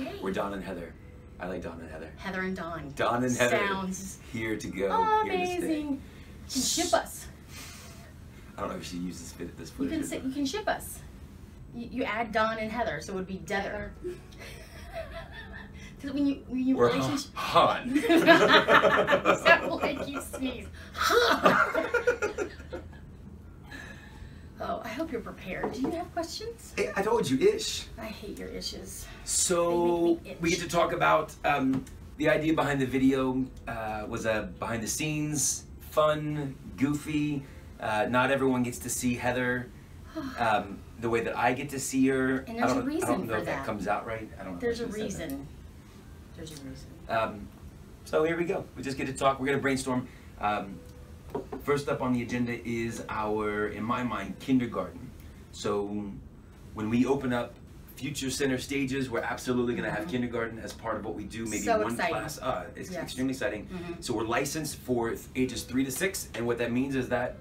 Okay. We're Don and Heather. I like Don and Heather. Heather and Don. Don and Heather. Sounds Here to go. Here to amazing. You can ship us. I don't know if she uses this, this You footage. can say, you can ship us. You, you add Don and Heather, so it would be Dether. Because when you when you Or relationship, Han. sound like you sneeze. oh, I hope you're prepared. Do you have questions? Hey, I told you, ish. I hate your issues. So we get to talk about um, the idea behind the video uh, was a behind the scenes, fun, goofy. Uh, not everyone gets to see Heather um, the way that I get to see her. And I there's a don't, I reason don't know if that that. comes out right. I don't know. There's I a should've said that. reason. There's a reason. Um, so here we go. We just get to talk. We're going to brainstorm. Um, first up on the agenda is our, in my mind, kindergarten. So when we open up future center stages, we're absolutely going to have kindergarten as part of what we do. Maybe Mm-hmm. So one exciting. class. Uh, it's Yes. extremely exciting. Mhm. So we're licensed for ages three to six, and what that means is that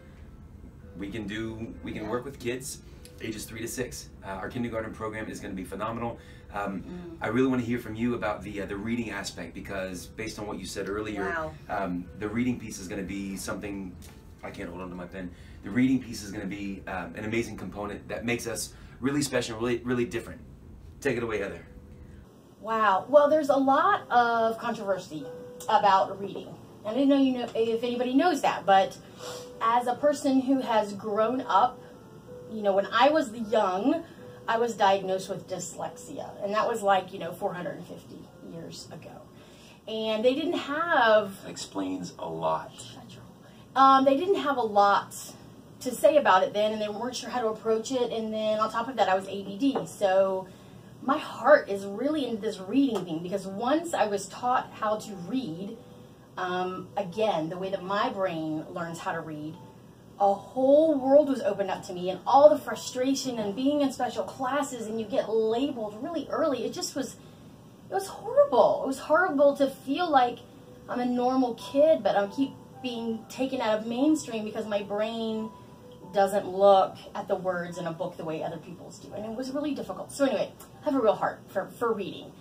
we can do we can Yeah. work with kids ages three to six. Uh, our kindergarten program is going to be phenomenal. Um, Mm. I really want to hear from you about the uh, the reading aspect because based on what you said earlier, Wow. um, the reading piece is going to be something. I can't hold on to my pen. The reading piece is going to be um, an amazing component that makes us really special, really really different. Take it away, Heather. Wow. Well, there's a lot of controversy about reading. I didn't know you know if anybody knows that, but as a person who has grown up, you know, when I was young, I was diagnosed with dyslexia, and that was like, you know, 450 years ago. And they didn't have That explains a lot. um, they didn't have a lot to say about it then, and they weren't sure how to approach it. And then on top of that, I was ADD. So my heart is really in this reading thing because once I was taught how to read, um, again, the way that my brain learns how to read, a whole world was opened up to me, and all the frustration and being in special classes, and you get labeled really early. It just was, it was horrible. It was horrible to feel like I'm a normal kid, but I keep being taken out of mainstream because my brain doesn't look at the words in a book the way other people's do. And it was really difficult. So anyway, I have a real heart for, for reading.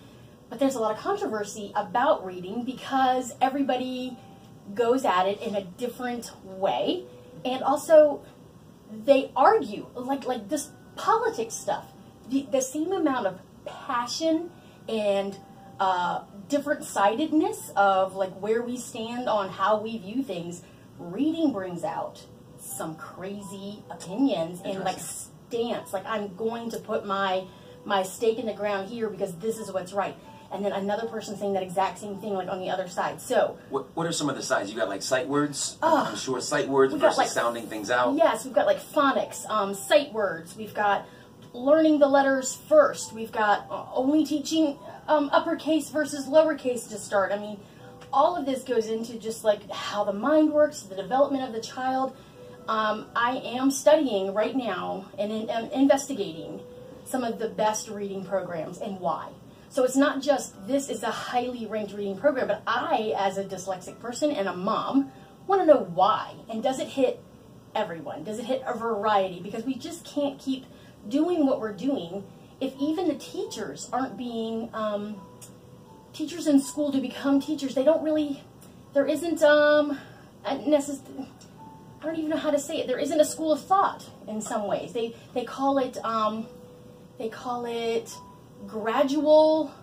But there's a lot of controversy about reading because everybody goes at it in a different way. And also they argue like like this politics stuff. The, the same amount of passion and uh, different sidedness of like where we stand on how we view things. Reading brings out some crazy opinions and like stance. Like I'm going to put my my stake in the ground here because this is what's right. And then another person saying that exact same thing like on the other side. So What, what are some of the sides? You got like sight words. Oh. I'm sure sight words We got, versus like- sounding things out. Yes, we've got like phonics, um, sight words. We've got learning the letters first. We've got uh, only teaching um, uppercase versus lowercase to start. I mean, all of this goes into just like how the mind works, the development of the child. Um, I am studying right now and in, um, investigating some of the best reading programs and why. So it's not just this is a highly ranked reading program, but I, as a dyslexic person and a mom, want to know why. And does it hit everyone? Does it hit a variety? Because we just can't keep doing what we're doing if even the teachers aren't being um, teachers in school to become teachers. They don't really. There isn't um I don't even know how to say it. There isn't a school of thought in some ways. They they call it um, they call it gradual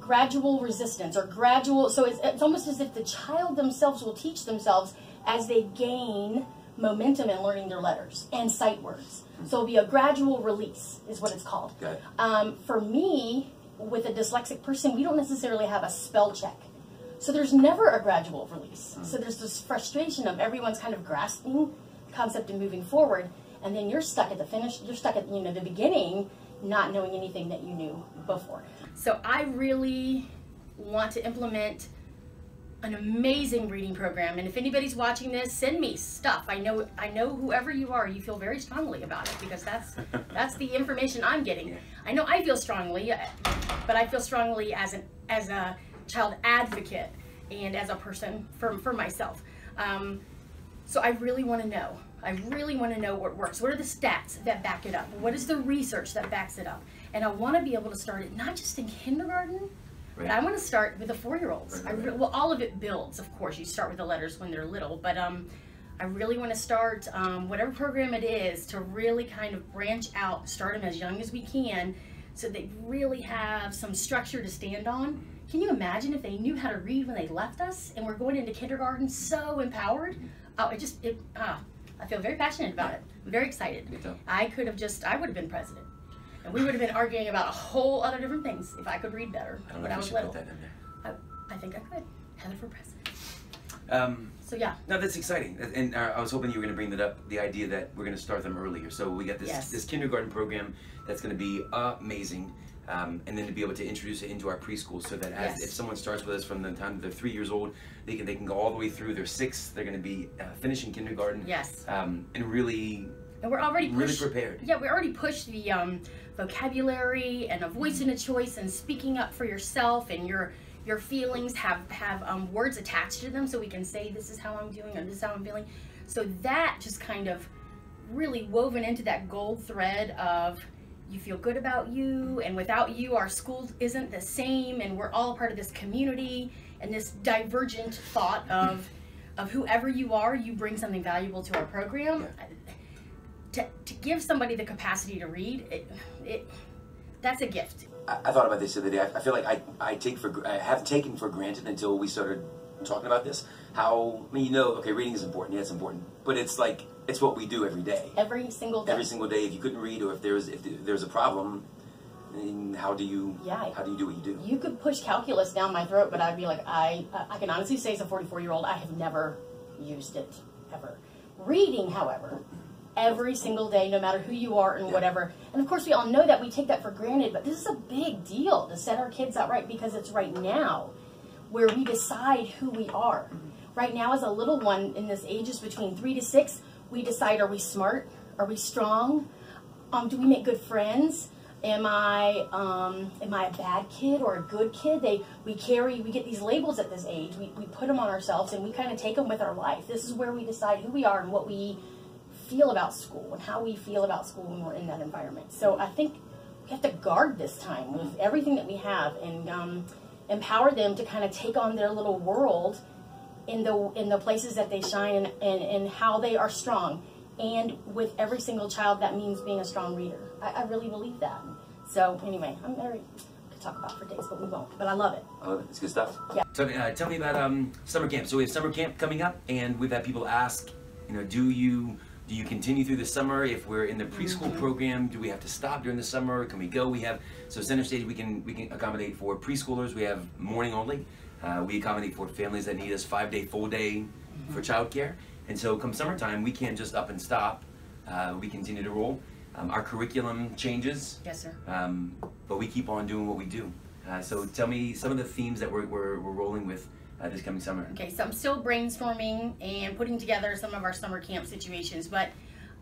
gradual resistance or gradual so it's, it's almost as if the child themselves will teach themselves as they gain momentum in learning their letters and sight words. So it'll be a gradual release is what it's called. It. um, for me with a dyslexic person we don't necessarily have a spell check. So there's never a gradual release. So there's this frustration of everyone's kind of grasping the concept and moving forward and then you're stuck at the finish you're stuck at you know the beginning not knowing anything that you knew before so i really want to implement an amazing reading program and if anybody's watching this send me stuff i know i know whoever you are you feel very strongly about it because that's that's the information i'm getting Yeah. i know i feel strongly uh, but i feel strongly as an as a child advocate and as a person for, for myself um, so I really want to know. I really want to know what works. What are the stats that back it up? What is the research that backs it up? and I want to be able to start it not just in kindergarten, Right. but I want to start with the four-year-olds. Right, right. well, all of it builds, of course. You start with the letters when they're little, but um, I really want to start um, whatever program it is to really kind of branch out, start them as young as we can, so they really have some structure to stand on. Can you imagine if they knew how to read when they left us, and we're going into kindergarten so empowered? Oh, it just it. Ah, I feel very passionate about it. I'm very excited. I could have just, I would have been president. And we would have been arguing about a whole other different things if I could read better I don't know when if I was little. put that in there. I, I think I could. Heather for president. Um, So yeah, no, that's exciting, and uh, I was hoping you were going to bring that up. The idea that we're going to start them earlier. So we got this Yes. this kindergarten program that's going to be amazing, um, and then to be able to introduce it into our preschool, so that as Yes. if someone starts with us from the time that they're three years old, they can they can go all the way through. They're six. They're going to be uh, finishing kindergarten. yes. Um, and really, And we're already really pushed. prepared. Yeah, we already pushed the um, vocabulary and a voice and a choice and speaking up for yourself and your your feelings have have um, words attached to them, so we can say this is how I'm doing or this is how I'm feeling. So that just kind of really woven into that gold thread of you feel good about you and without you our school isn't the same and we're all part of this community and this divergent thought of of whoever you are you bring something valuable to our program to, to give somebody the capacity to read it, it that's a gift I, I thought about this the other day. I, I feel like I, I take for I have taken for granted until we started talking about this. How I mean, you know, okay, reading is important. Yeah, it's important, but it's like it's what we do every day. every single day Every single day, if you couldn't read or if there's if there's a problem, how do you Yeah. how do you do what you do? you could push calculus down my throat but i'd be like i i can honestly say as a 44 year old i have never used it ever reading however every single day no matter who you are and Yeah. whatever and of course we all know that we take that for granted but this is a big deal to set our kids out right because it's right now where we decide who we are mm-hmm. right now as a little one in this ages between three to six we decide are we smart are we strong um, do we make good friends? Am I um, am I a bad kid or a good kid? They we carry we get these labels at this age. We, we put them on ourselves and we kind of take them with our life. This is where we decide who we are and what we feel about school and how we feel about school when we're in that environment. So I think we have to guard this time with everything that we have and um, empower them to kind of take on their little world in the in the places that they shine and, and, and how they are strong. And with every single child, that means being a strong reader. I, I really believe that. So anyway, I'm very we could talk about for days, but we won't. But I love it. I love it. It's good stuff. Yeah. So uh, tell me about um, summer camp. So we have summer camp coming up, and we've had people ask, you know, do you do you continue through the summer? If we're in the preschool program, do we have to stop during the summer? Can we go? We have so center stage. We can we can accommodate for preschoolers. We have morning only. Uh, we accommodate for families that need us five day, full day for childcare. And so come summertime, we can't just up and stop. Uh, we continue to roll. Um, our curriculum changes. Yes, sir. Um, but we keep on doing what we do. Uh, so tell me some of the themes that we're, we're, we're rolling with uh, this coming summer. Okay, so I'm still brainstorming and putting together some of our summer camp situations, but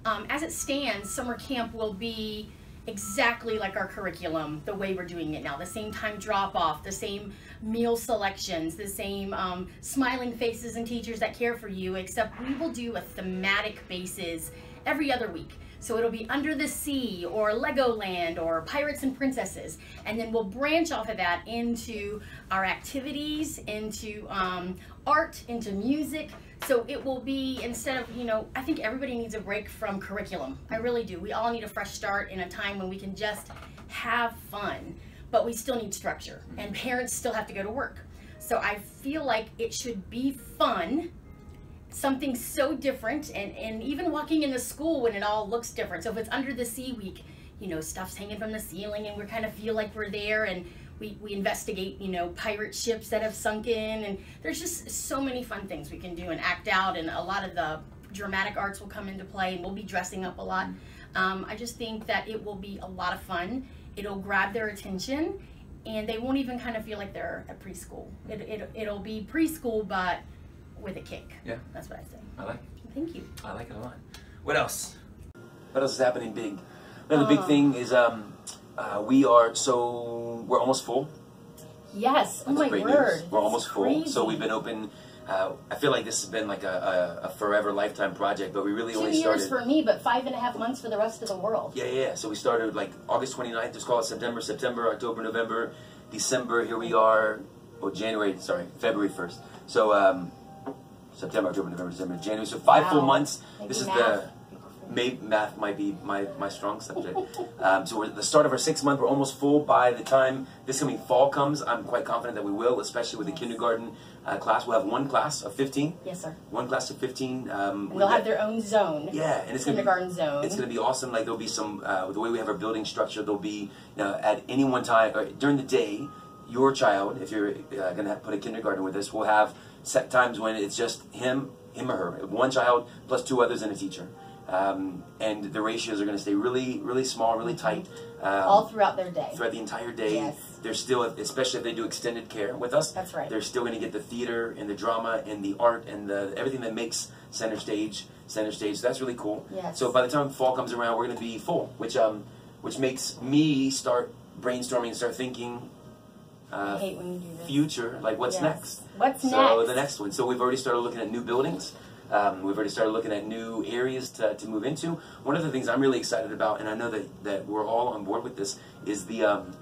um, as it stands, summer camp will be exactly like our curriculum, the way we're doing it now. The same time drop off, the same meal selections, the same um, smiling faces and teachers that care for you, except we will do a thematic basis every other week. So it'll be Under the Sea or Legoland or Pirates and Princesses. And then we'll branch off of that into our activities, into um, art, into music. So it will be instead of, you know, I think everybody needs a break from curriculum. I really do. We all need a fresh start in a time when we can just have fun, but we still need structure. Mm-hmm. And parents still have to go to work. So I feel like it should be fun something so different and, and even walking in the school when it all looks different. So if it's under the sea week, you know, stuff's hanging from the ceiling and we kind of feel like we're there and we, we investigate, you know, pirate ships that have sunk in and there's just so many fun things we can do and act out and a lot of the dramatic arts will come into play and we'll be dressing up a lot. Um, I just think that it will be a lot of fun. It'll grab their attention and they won't even kind of feel like they're at preschool. It, it, it'll be preschool but with a kick. Yeah. That's what I say. I like it. Thank you. I like it a lot. What else? What else is happening big? Another big thing is um, uh, we are so we're almost full. Yes. oh my great word. news. We're almost full. So we've been open Uh, I feel like this has been like a, a, a forever lifetime project, but we really Two only years for me, but five and a half months for the rest of the world. Yeah, yeah. So we started like August 29th. Just call it September, September, October, November, December. Here we are. Well, January. Sorry, February 1st. So um, September, October, November, December, January. So five Wow. full months. This is math. the. Maybe math might be my, my strong subject. um, so we're at the start of our sixth month. We're almost full by the time this coming fall comes. I'm quite confident that we will, especially with the Yes. kindergarten uh, class. We'll have one class of 15. Yes, sir. One class of 15. Um, they'll have their own zone. yeah, and it's gonna be- kindergarten zone. it's going to be awesome. Like there'll be some uh, the way we have our building structure. There'll be you know, at any one time or during the day, your child, if you're uh, going to put a kindergarten with us, will have set times when it's just him, him or her, one child plus two others and a teacher. Um, and the ratios are going to stay really, really small, really tight. Um, all throughout their day. throughout the entire day. Yes. They're still, especially if they do extended care with us. That's right. They're still going to get the theater and the drama and the art and the everything that makes center stage center stage. So that's really cool. Yes. So by the time fall comes around, we're going to be full, which um, which makes me start brainstorming and start thinking. I Uh, hate when you do this. future, like what's Yes. next? What's so next? the next one. So we've already started looking at new buildings. Um, we've already started looking at new areas to, to move into. One of the things I'm really excited about, and I know that, that we're all on board with this, is the um,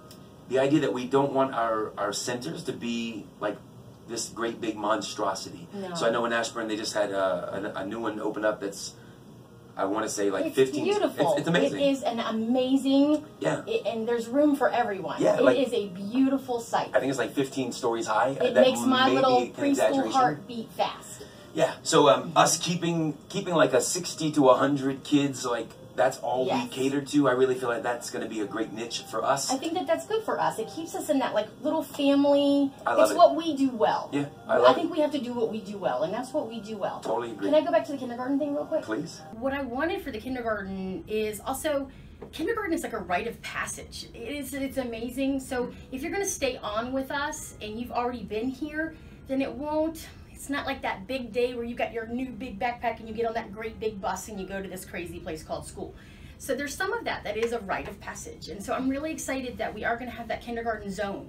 the idea that we don't want our, our centers to be like this great big monstrosity. No. So I know in Ashburn they just had a, a, a new one open up that's I want to say like it's 15. beautiful. It's, it's amazing. It is an amazing, Yeah. it, and there's room for everyone. Yeah, It like- is a beautiful site. I think it's like 15 stories high. It That makes my little preschool heart beat fast. Yeah. So um, us keeping keeping like a sixty to hundred kids, like that's all we cater to. I really feel like that's going to be a great niche for us. I think that that's good for us. It keeps us in that like little family. I love it's it. what we do well. Yeah, I love I think we have to do what we do well, and that's what we do well. Totally agree. Can I go back to the kindergarten thing real quick? Please. What I wanted for the kindergarten is also kindergarten is like a rite of passage. It is it's amazing. So if you're gonna stay on with us and you've already been here, then it won't it's not like that big day where you got your new big backpack and you get on that great big bus and you go to this crazy place called school. So there's some of that that is a rite of passage. And so I'm really excited that we are going to have that kindergarten zone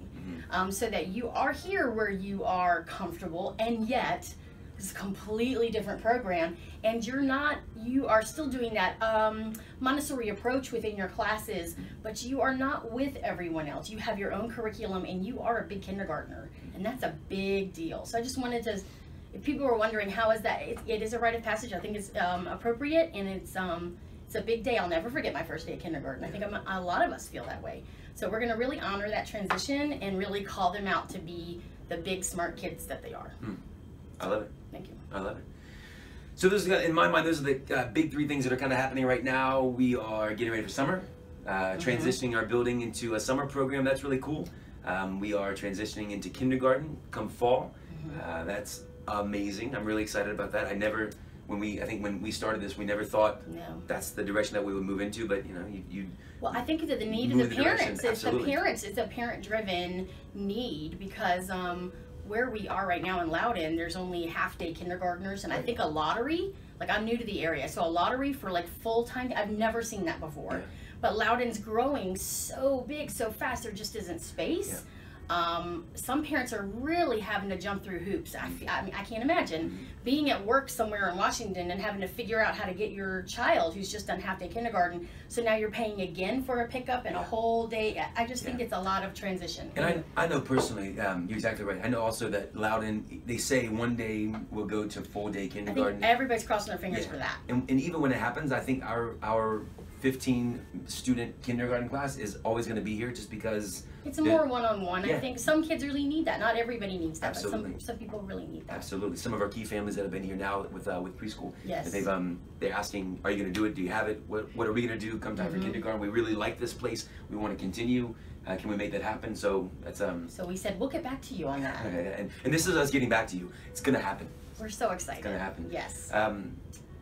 um, so that you are here where you are comfortable and yet it's a completely different program and you're not you are still doing that um, montessori approach within your classes but you are not with everyone else. You have your own curriculum and you are a big kindergartner and that's a big deal. So i just wanted to if people were wondering how is that it, it is a rite of passage. I think it's um, appropriate and it's um, it's a big day. I'll never forget my first day of kindergarten. I think I'm, a lot of us feel that way. So we're going to really honor that transition and really call them out to be the big smart kids that they are. I love it. Thank you I love it. So those, in my mind, those are the uh, big three things that are kind of happening right now. We are getting ready for summer, uh, transitioning our building into a summer program. That's really cool. Um, we are transitioning into kindergarten come fall. Uh, that's amazing. I'm really excited about that. I never, when we, I think when we started this, we never thought no that's the direction that we would move into. But you know, you, you Well, I think that the need of the the direction, parents. It's the parents. It's a parent-driven need because um, where we are right now in Loudoun, there's only half-day kindergartners, and I think a lottery. Like I'm new to the area, so a lottery for like full-time. I've never seen that before. Yeah. But Loudoun's growing so big, so fast. There just isn't space. Um, some parents are really having to jump through hoops. I, I mean, I can't imagine being at work somewhere in Washington and having to figure out how to get your child who's just done half day kindergarten. So now you're paying again for a pickup and a whole day. I- just think Yeah. it's a lot of transition. And I, I know personally, um, you're exactly right. I know also that Loudoun, they say one day we'll go to full day kindergarten. everybody's crossing their fingers Yeah. for that. And, and even when it happens, I think our our 15 student kindergarten class is always going to be here just because. It's more one-on-one. I think some kids really need that. Not everybody needs that, but some some people really need that. Absolutely, some of our key families that have been here now with uh, with preschool. Yes. They've um they're asking, are you going to do it? Do you have it? What what are we going to do? Come time Mm-hmm. for kindergarten. We really like this place. We want to continue. Uh, can we make that happen? So that's um. So we said we'll get back to you on that. And, and this is us getting back to you. It's gonna happen. We're so excited. It's gonna happen. Yes. Um,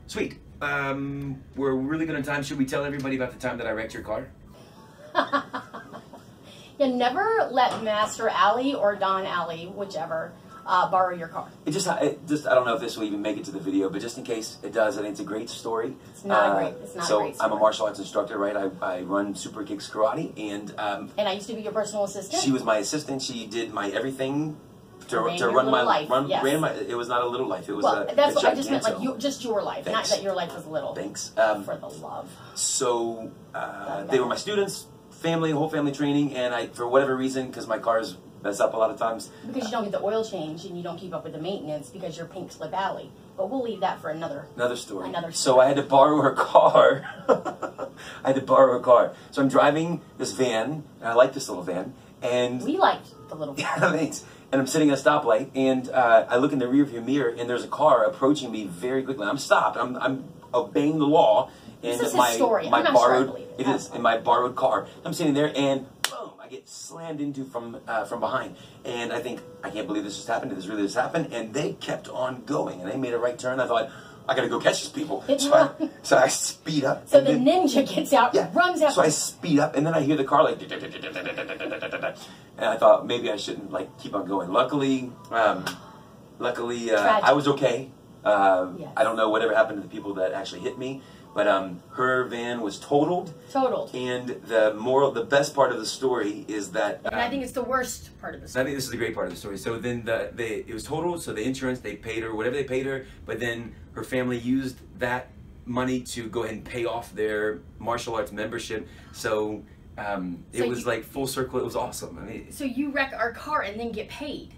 sweet. Um, we're really good on time. Should we tell everybody about the time that I wrecked your car? Yeah, never let Master Alley or Don Alley, whichever, uh, borrow your car. It just, it just, I don't know if this will even make it to the video, but just in case it does, I think it's a great story. Uh, It's not a great- it's not a so great I'm a martial arts instructor, right? I, I run Super Kicks Karate, and um, And I used to be your personal assistant. she was my assistant. She did my everything to, Ran to run my life, run, yes. ran my. It was not a little life. It was Well, a, that's a what I just meant, like you, just your life, Thanks. not that your life was little. Thanks. Um, For the love. so uh, they were my students, family, whole family training, and I, for whatever reason, because my car's messed up a lot of times, Because you don't get the oil change and you don't keep up with the maintenance because you're Pink Slip Alley. But we'll leave that for another. Another story. Another So I had to borrow her car. I had to borrow a car. So I'm driving this van, and I like this little van, and We liked the little. yeah, thanks. And I'm sitting at a stoplight, and uh, I look in the rearview mirror, and there's a car approaching me very quickly. I'm stopped. I'm, I'm obeying the law. And This is my his story. I'm my not sure it. it is in my borrowed car. I'm sitting there, and boom, I get slammed into from uh, from behind, and I think I can't believe this just happened. Did this really just happen? And they kept on going, and they made a right turn. I thought. I gotta go catch these people. So I, so I speed up. So the then- ninja gets out, yeah. runs out. So I speed up, and then I hear the car like, and I thought maybe I shouldn't like keep on going. Luckily, um, luckily uh, I was okay. Uh, Yes. I don't know whatever happened to the people that actually hit me, but um, her van was totaled. Totaled. And the moral, the best part of the story is that. And I um, think it's the worst part of the story. I think this is the great part of the story. So then the they it was totaled. So the insurance they paid her whatever they paid her, but then her family used that money to go ahead and pay off their martial arts membership. So um, it So was you- like full circle. It was awesome. I mean, So you wreck our car and then get paid.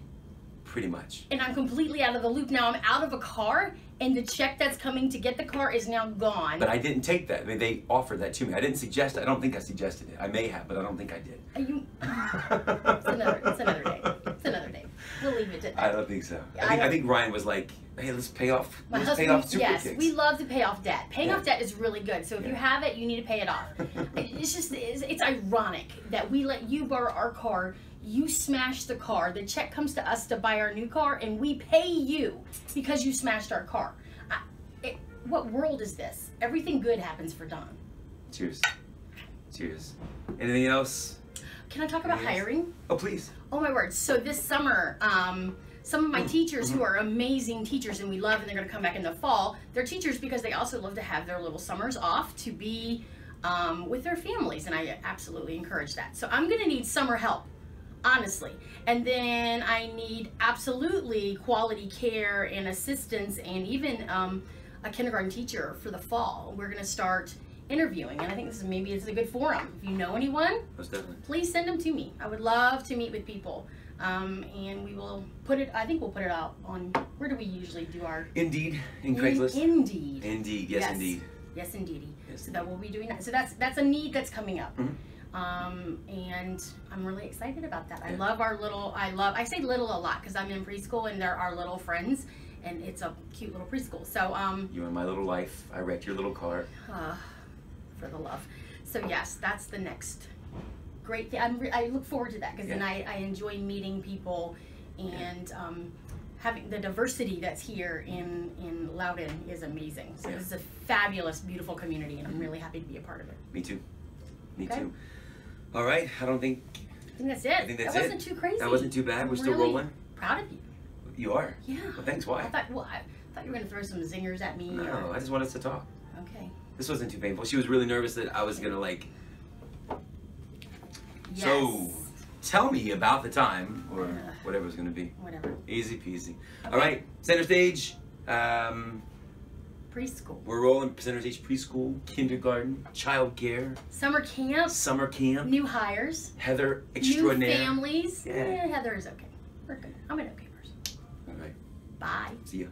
Pretty much. And I'm completely out of the loop. Now I'm out of a car and the check that's coming to get the car is now gone. But I didn't take that. I mean, they offered that to me. I didn't suggest it. I don't think I suggested it. I may have, but I don't think I did. Are you, it's another, it's another day. It's another day. We'll leave it at that. I don't think so. I think, I think Ryan was like, "Hey, let's pay off. My let's husband, pay off super yes, kicks." we love to pay off debt. Paying Yeah. off debt is really good. So if you have it, you need to pay it off. it's just, it's, it's ironic that we let you borrow our car, you smash the car, the check comes to us to buy our new car, and we pay you because you smashed our car. I, it, what world is this? Everything good happens for Don. Cheers. Cheers. Anything else? Can I talk about hiring? Oh, please. Oh my word! So this summer, um, some of my teachers who are amazing teachers and we love, and they're going to come back in the fall. They're teachers because they also love to have their little summers off to be um, with their families, and I absolutely encourage that. So I'm going to need summer help, honestly, and then I need absolutely quality care and assistance, and even um, a kindergarten teacher for the fall. We're going to start interviewing, and I think this is maybe it's a good forum. If you know anyone, please send them to me. I would love to meet with people. Um, and we will put it, I think we'll put it out on, where do we usually do our? Indeed. In Craigslist. Indeed. Indeed. Yes, Yes. indeed. Yes, indeedy. Yes, So that we'll be doing that. So that's, that's a need that's coming up. Mhm. Um, and I'm really excited about that. I love our little, I love, I say little a lot because I'm in preschool and they're our little friends and it's a cute little preschool. So, um, You and my little life. I wrecked your little car. uh, for the love. So yes, that's the next great thing. I'm re- I look forward to that because then I, I enjoy meeting people and um, having the diversity that's here in in Loudoun is amazing. So Yeah. this is a fabulous, beautiful community, and I'm really happy to be a part of it. Me too. Me Okay. too. All right. I don't think I think that's it. I think that's that it. wasn't too crazy. that wasn't too bad. I'm We're still really rolling. Proud of you. You are. Yeah. Well, thanks. I Why? thought well, I thought you were gonna throw some zingers at me. No, Or, I just wanted us to talk. okay. This wasn't too painful. She was really nervous that I was gonna like. Yes. So, tell me about the time or Ugh. whatever it's gonna be. whatever. Easy peasy. All right. Center stage. Um, Preschool. we're rolling center stage preschool, kindergarten, child care, Summer camp. summer camp. New hires. Heather New extraordinaire. families. Yeah. Yeah. Heather is okay. We're good. I'm an okay person. All right. Bye. See ya.